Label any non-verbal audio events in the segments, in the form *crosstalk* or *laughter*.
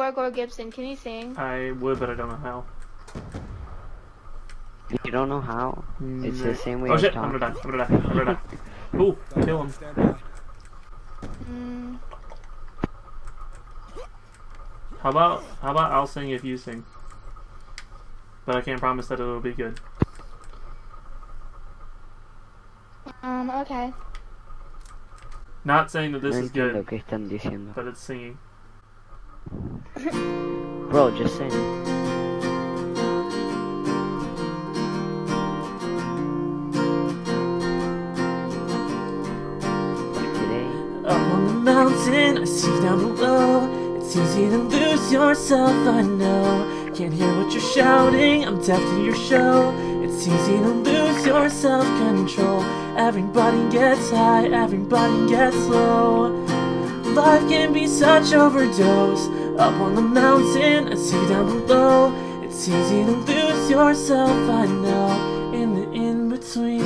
imitate Gore Gore Gibson. Can you sing? I would, but I don't know how. You don't know how? It's the same way Oh as shit! I'm Tom. gonna die. I'm gonna die. I'm gonna die. Ooh, kill him. Mm, How about how about I'll sing if you sing? But I can't promise that it'll be good. um, okay. Not saying that this no is entiendo good, qué están but it's singing. Bro, just sing. Today. Up on the mountain, I see down below. It's easy to lose yourself, I know. Can't hear what you're shouting, I'm deaf to your show. It's easy to lose your self control. Everybody gets high, everybody gets low. Life can be such overdose. Up on the mountain, I see down below. It's easy to lose yourself, I know. In the in between.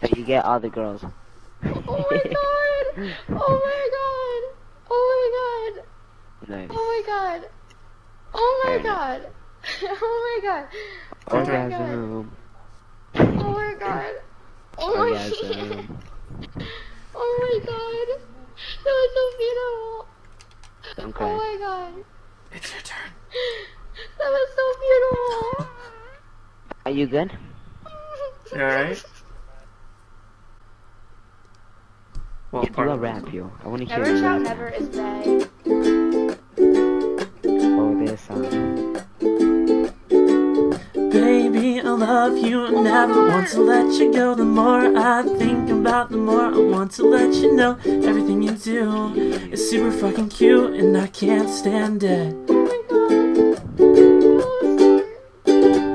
So you get all the girls. *laughs* Oh my god! Oh my god! Oh my god! Nice. Oh my god! Oh my god! *laughs* Oh my god! Oh my god! Oh my god! *laughs* Oh my god! Oh my god! That was so beautiful! *laughs* Don't Oh my god! It's your turn. *laughs* That was so beautiful! Are you good? You alright? Well, Do part a of it. rap, yo. I want to hear Never you shout never is vague. Love you and never want to let you go. The more I think about, the more I want to let you know everything you do is super fucking cute, and I can't stand it. Oh my god. Oh, sorry.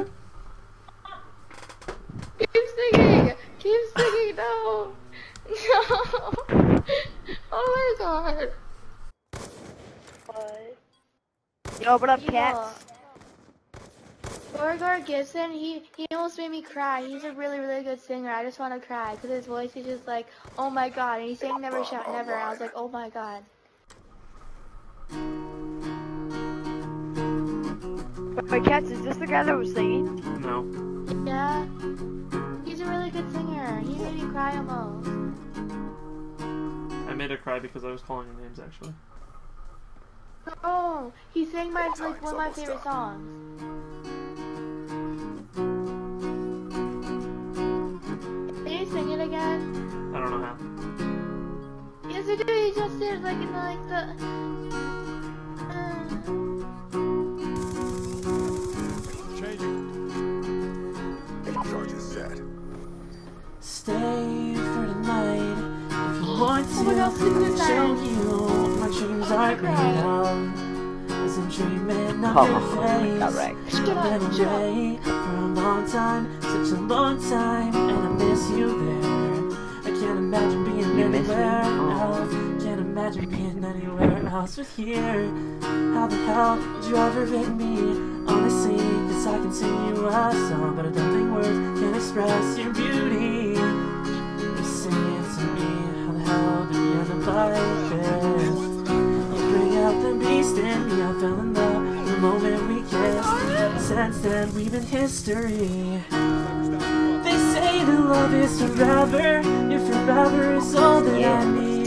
Keep singing! Keep singing! No! No! *laughs* Oh my god! Yo, what up, Evil. cats? Gore Gore Gibson, he, he almost made me cry. He's a really, really good singer. I just want to cry because his voice is just like, oh my god. And he sang Never Shout Never. And I was like, oh my god. Wait, cats, is this the guy that was singing? No. Yeah? He's a really good singer. He made me cry almost. I made her cry because I was calling her names, actually. Oh, he sang my like one of my favorite songs. He just did like in like the. Uh, Charges set. Stay for tonight if you want to. Oh my God, sing this show you my dreams are made of. As I'm dreaming of Oh, your face. got wrecked. Shut up, Been away for a long time, such a long time, and I miss you there. I can't imagine being You miss me? anywhere Oh. else. Imagine being anywhere else but here. How the hell did you ever pick me? Honestly, cause I can sing you a song, but I don't think words can express your beauty. You sing it to me, how the hell did we end up like this? You bring out the beast in me, I fell in love the moment we kissed. Since then, we've been history. They say that love is forever, if forever is all that I need.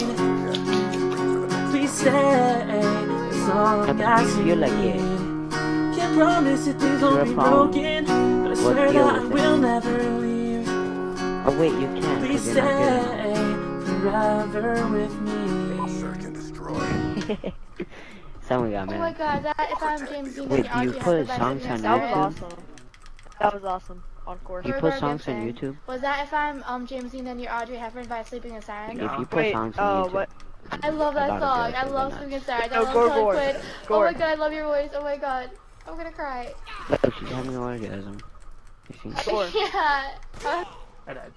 Feel like it. need. Can't promise that things won't be broken, but I What swear that I will never leave. Oh, wait, you can't Please Cause you're not stay forever with me. Search and destroy. Someone got Oh my god, that if I'm James Dean, Wait, do you put songs on That was awesome. That was awesome. Encore. You Gore Gore put songs on YouTube? Was that if I'm um James Dean, then you're Audrey Hepburn by Sleeping in Siren? If you put songs on YouTube. What? I love that song. I love they're Sleeping in Siren. No, That Gore, song Gore. Oh my god, I love your voice. Oh my god. I'm gonna cry. Look, she's having an orgasm. You see? Gore. *laughs* yeah. I died.